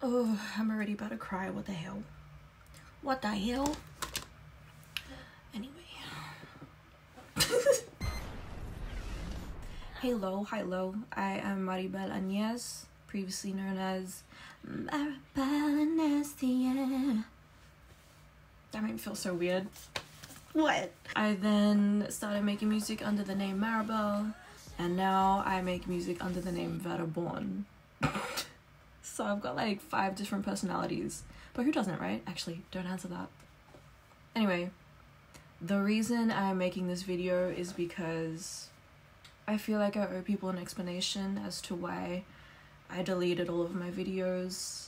Oh, I'm already about to cry. What the hell? What the hell? Anyway. Hello, hi hello. I am Maribelle Añes, previously known as Maribelle Añes. That made me feel so weird. What? I then started making music under the name Maribel, and now I make music under the name Vetta Borne. so I've got like five different personalities. But who doesn't, right? Actually, don't answer that. Anyway, the reason I'm making this video is because I feel like I owe people an explanation as to why I deleted all of my videos.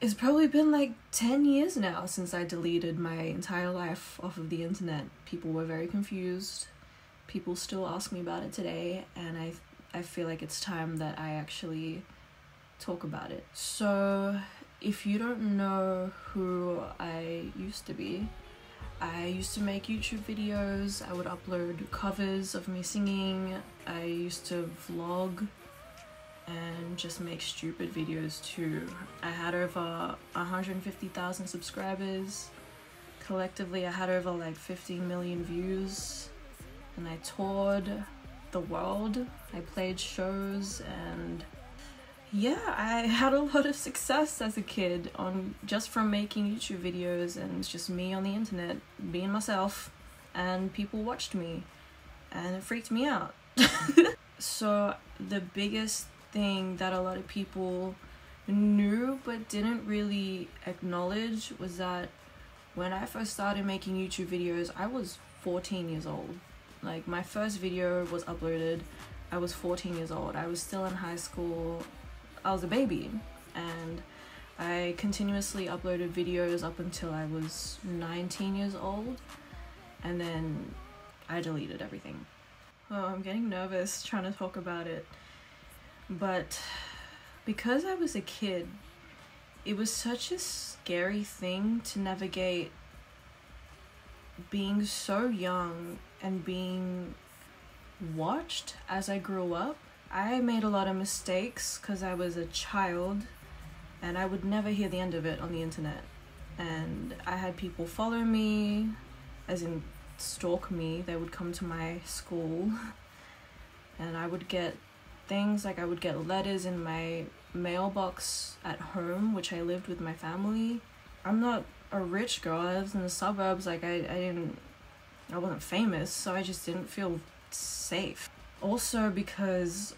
It's probably been like 10 years now since I deleted my entire life off of the internet. People were very confused. People still ask me about it today, and I I feel like it's time that I actually talk about it. So, if you don't know who I used to be, I used to make YouTube videos. I would upload covers of me singing. I used to vlog and just make stupid videos too. I had over 150,000 subscribers. Collectively, I had over like 15 million views. And I toured the world. I played shows and yeah, I had a lot of success as a kid on just from making YouTube videos and it's just me on the internet being myself and people watched me and it freaked me out. so the biggest thing that a lot of people knew but didn't really acknowledge was that when I first started making YouTube videos, I was 14 years old. Like my first video was uploaded I was 14 years old. I was still in high school. I was a baby and I continuously uploaded videos up until I was 19 years old and then I deleted everything. Oh, I'm getting nervous trying to talk about it. But because I was a kid, it was such a scary thing to navigate being so young and being watched as I grew up I made a lot of mistakes because I was a child and I would never hear the end of it on the internet. And I had people follow me, as in stalk me. They would come to my school and I would get things like I would get letters in my mailbox at home, which I lived with my family. I'm not a rich girl, I lived in the suburbs, like I, I didn't I wasn't famous, so I just didn't feel safe. Also because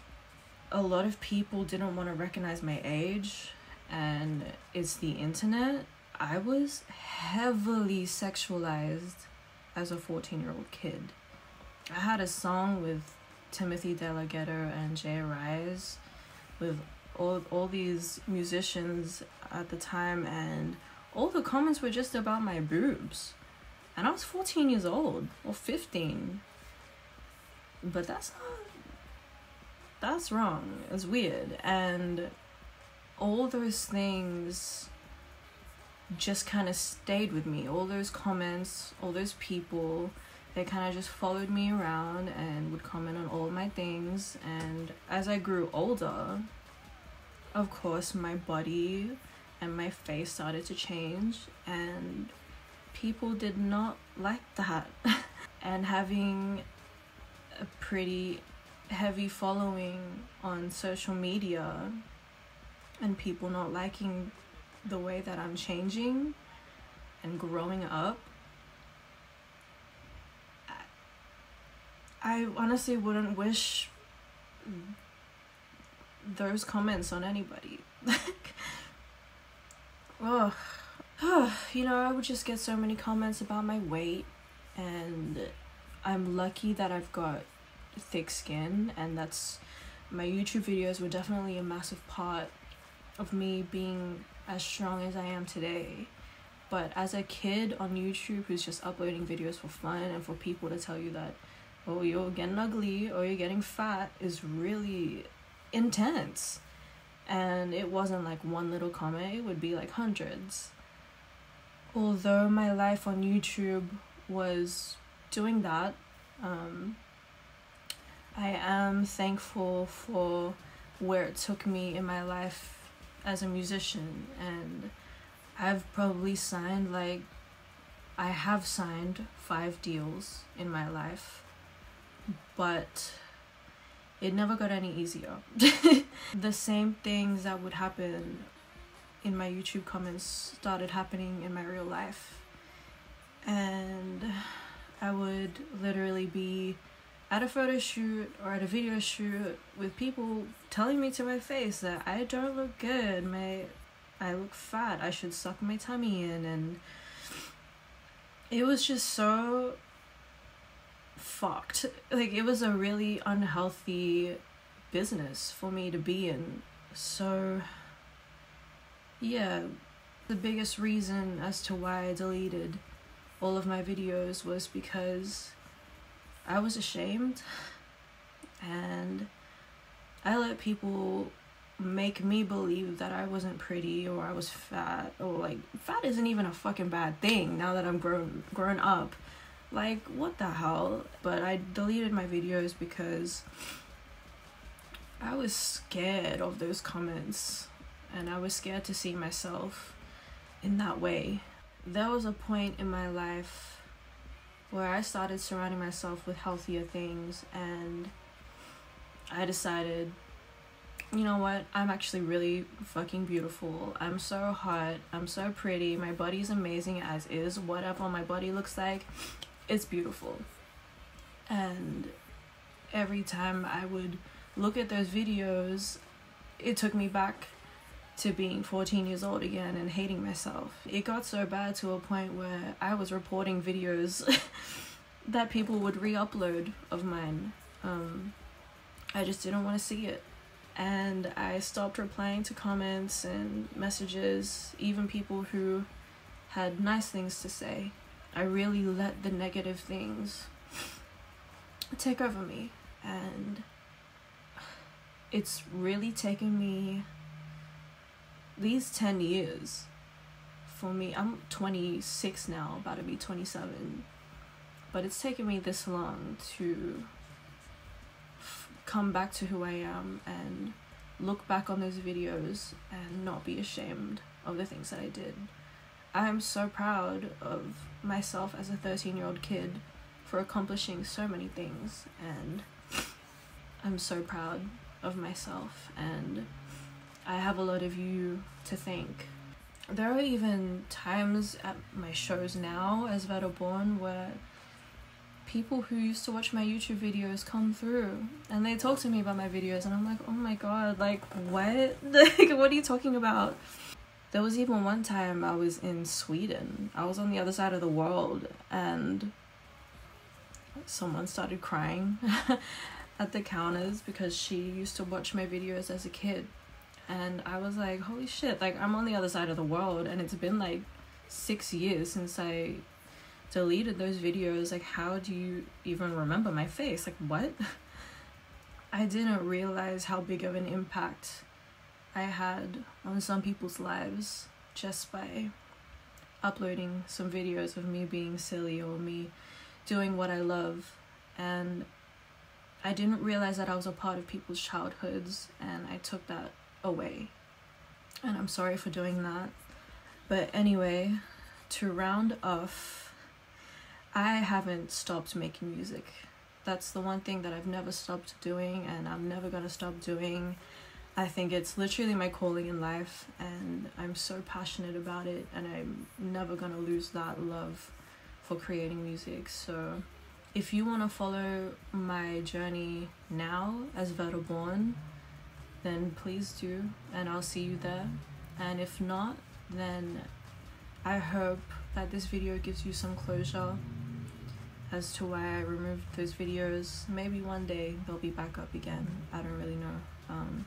a lot of people didn't want to recognize my age and it's the internet. I was heavily sexualized as a 14 year old kid. I had a song with Timothy DeLaGhetto and JReyez with all, all these musicians at the time and all the comments were just about my boobs. And I was 14 years old or 15. But that's not that's wrong. It's weird. And all those things just kind of stayed with me. All those comments, all those people, they kind of just followed me around and would comment on all my things. And as I grew older, of course, my body and my face started to change, and people did not like that. and having a pretty heavy following on social media and people not liking the way that I'm changing and growing up, I honestly wouldn't wish those comments on anybody. Like, oh, you know, I would just get so many comments about my weight, and I'm lucky that I've got thick skin and that's my YouTube videos were definitely a massive part of me being as strong as I am today. But as a kid on YouTube who's just uploading videos for fun and for people to tell you that, oh, you're getting ugly or you're getting fat is really intense. And it wasn't like one little comment, it would be like hundreds. Although my life on YouTube was doing that, um, I am thankful for where it took me in my life as a musician and I've probably signed like I have signed five deals in my life, but it never got any easier. the same things that would happen in my YouTube comments started happening in my real life. And I would literally be at a photo shoot or at a video shoot with people telling me to my face that I don't look good, my I look fat, I should suck my tummy in and it was just so fucked. Like it was a really unhealthy business for me to be in. So yeah, the biggest reason as to why I deleted all of my videos was because I was ashamed and I let people make me believe that I wasn't pretty or I was fat or like fat isn't even a fucking bad thing now that I'm grown grown up. Like what the hell? But I deleted my videos because I was scared of those comments and I was scared to see myself in that way. There was a point in my life where I started surrounding myself with healthier things and I decided you know what? I'm actually really fucking beautiful. I'm so hot. I'm so pretty. My body's amazing as is. Whatever my body looks like, it's beautiful. And every time I would look at those videos, it took me back to being 14 years old again and hating myself. It got so bad to a point where I was reporting videos that people would re upload of mine. Um, I just didn't want to see it and I stopped replying to comments and messages, even people who had nice things to say. I really let the negative things take over me, and it's really taken me these 10 years for me. I'm 26 now, about to be 27, but it's taken me this long to come back to who I am and look back on those videos and not be ashamed of the things that I did. I am so proud of myself as a 13 year old kid for accomplishing so many things, and I'm so proud of myself, and I have a lot of you to thank. There are even times at my shows now as Vetta Borne where people who used to watch my YouTube videos come through and they talk to me about my videos and I'm like, oh my god, like what? like what are you talking about? There was even one time I was in Sweden. I was on the other side of the world and someone started crying at the counters because she used to watch my videos as a kid. And I was like, holy shit, like I'm on the other side of the world and it's been like six years since I deleted those videos. Like how do you even remember my face? Like what? I didn't realize how big of an impact i had on some people's lives just by uploading some videos of me being silly or me doing what i love. And i didn't realize that i was a part of people's childhoods and i took that away and i'm sorry for doing that but anyway to round off I haven't stopped making music. That's the one thing that I've never stopped doing and I'm never gonna stop doing. I think it's literally my calling in life and I'm so passionate about it and I'm never gonna lose that love for creating music. So if you wanna follow my journey now as Vetta Borne, then please do and I'll see you there. And if not, then I hope that this video gives you some closure as to why I removed those videos. Maybe one day they'll be back up again. I don't really know. Um,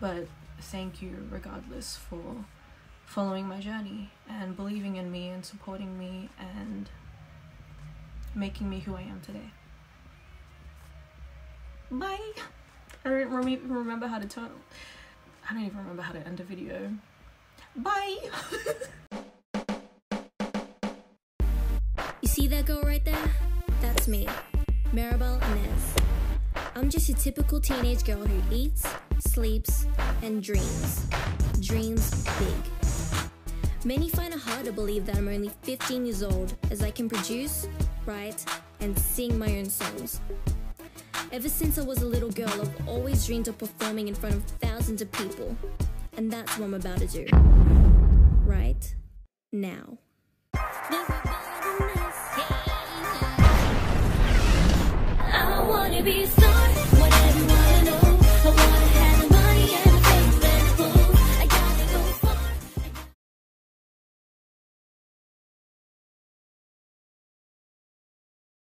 but thank you regardless for following my journey and believing in me and supporting me and making me who I am today. Bye! I don't even remember how to turn. I don't even remember how to end a video. Bye! You see that girl right there? That's me, Maribelle Añes. I'm just a typical teenage girl who eats, sleeps, and dreams. Dreams big. Many find it hard to believe that I'm only 15 years old as I can produce, write, and sing my own songs. Ever since I was a little girl, I've always dreamed of performing in front of thousands of people. And that's what I'm about to do. Right now. I wanna be so